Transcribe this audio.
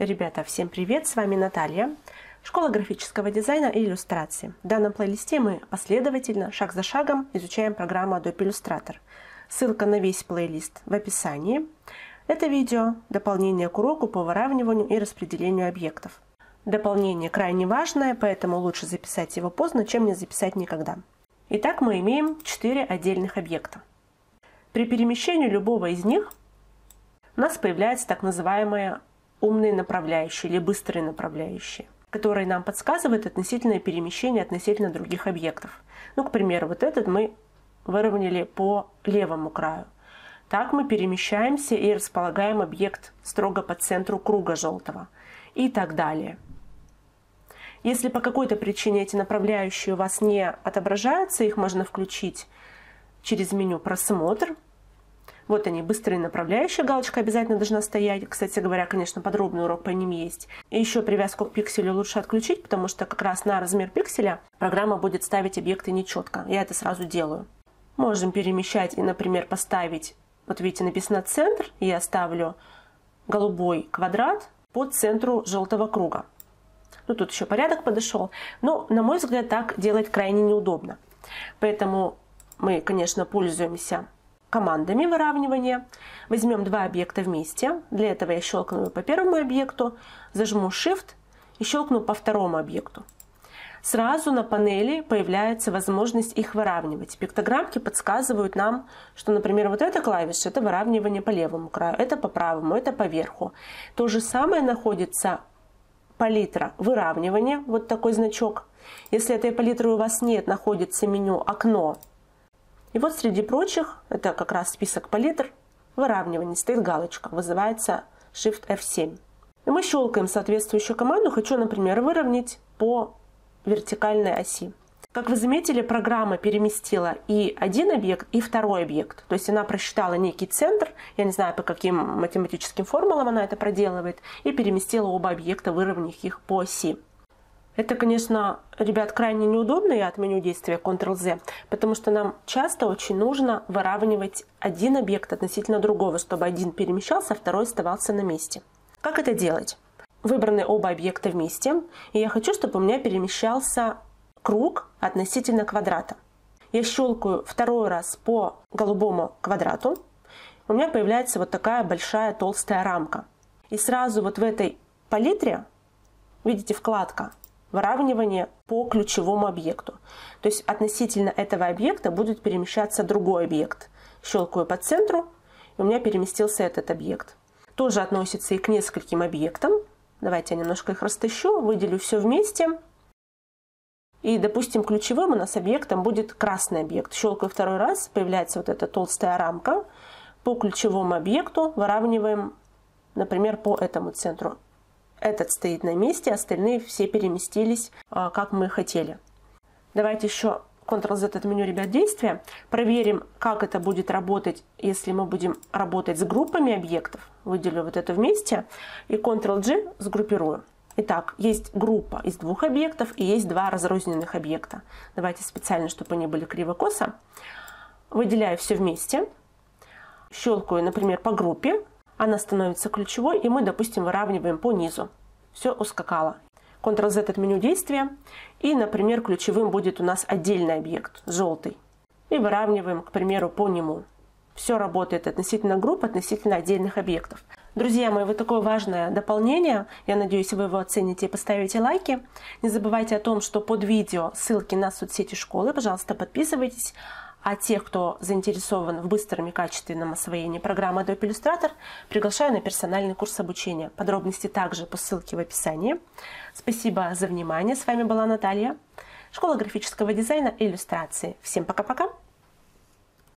Ребята, всем привет! С вами Наталья, Школа графического дизайна и иллюстрации. В данном плейлисте мы последовательно, шаг за шагом изучаем программу Adobe Illustrator. Ссылка на весь плейлист в описании. Это видео – дополнение к уроку по выравниванию и распределению объектов. Дополнение крайне важное, поэтому лучше записать его поздно, чем не записать никогда. Итак, мы имеем 4 отдельных объекта. При перемещении любого из них у нас появляется так называемая умные направляющие или быстрые направляющие, которые нам подсказывают относительное перемещение относительно других объектов. Ну, к примеру, вот этот мы выровняли по левому краю. Так мы перемещаемся и располагаем объект строго по центру круга желтого и так далее. Если по какой-то причине эти направляющие у вас не отображаются, их можно включить через меню «Просмотр», вот они, быстрые направляющие, галочка обязательно должна стоять. Кстати говоря, конечно, подробный урок по ним есть. И еще привязку к пикселю лучше отключить, потому что как раз на размер пикселя программа будет ставить объекты нечетко. Я это сразу делаю. Можем перемещать и, например, поставить, вот видите, написано центр, я ставлю голубой квадрат по центру желтого круга. Ну, тут еще порядок подошел. Но, на мой взгляд, так делать крайне неудобно. Поэтому мы, конечно, пользуемся командами выравнивания. Возьмем два объекта вместе. Для этого я щелкну по первому объекту, зажму Shift и щелкну по второму объекту. Сразу на панели появляется возможность их выравнивать. Пиктограммки подсказывают нам, что, например, вот эта клавиша – это выравнивание по левому краю, это по правому, это по верху. То же самое находится палитра выравнивания, вот такой значок. Если этой палитры у вас нет, находится меню «Окно», и вот среди прочих, это как раз список палитр, выравнивание, стоит галочка, вызывается Shift F7. И мы щелкаем соответствующую команду. Хочу, например, выровнять по вертикальной оси. Как вы заметили, программа переместила и один объект, и второй объект. То есть она просчитала некий центр, я не знаю, по каким математическим формулам она это проделывает, и переместила оба объекта, выровняв их по оси. Это, конечно, ребят, крайне неудобно, я отменю действие Ctrl-Z, потому что нам часто очень нужно выравнивать один объект относительно другого, чтобы один перемещался, а второй оставался на месте. Как это делать? Выбраны оба объекта вместе, и я хочу, чтобы у меня перемещался круг относительно квадрата. Я щелкаю второй раз по голубому квадрату, у меня появляется вот такая большая толстая рамка. И сразу вот в этой палитре, видите, вкладка выравнивание по ключевому объекту. То есть относительно этого объекта будет перемещаться другой объект. Щелкаю по центру, и у меня переместился этот объект. Тоже относится и к нескольким объектам. Давайте я немножко их растащу, выделю все вместе. И, допустим, ключевым у нас объектом будет красный объект. Щелкаю второй раз, появляется вот эта толстая рамка. По ключевому объекту выравниваем, например, по этому центру этот стоит на месте, остальные все переместились, а, как мы хотели. Давайте еще Ctrl-Z от меню ребят действия. Проверим, как это будет работать, если мы будем работать с группами объектов. Выделю вот это вместе и Ctrl-G сгруппирую. Итак, есть группа из двух объектов и есть два разрозненных объекта. Давайте специально, чтобы они были криво-косо. Выделяю все вместе. Щелкаю, например, по группе она становится ключевой, и мы, допустим, выравниваем по низу. Все ускакало. Ctrl-Z от меню действия. И, например, ключевым будет у нас отдельный объект, желтый. И выравниваем, к примеру, по нему. Все работает относительно групп, относительно отдельных объектов. Друзья мои, вот такое важное дополнение. Я надеюсь, вы его оцените и поставите лайки. Не забывайте о том, что под видео ссылки на соцсети школы. Пожалуйста, подписывайтесь. А тех, кто заинтересован в быстром и качественном освоении программы Adobe Illustrator, приглашаю на персональный курс обучения. Подробности также по ссылке в описании. Спасибо за внимание. С вами была Наталья, Школа графического дизайна и иллюстрации. Всем пока-пока!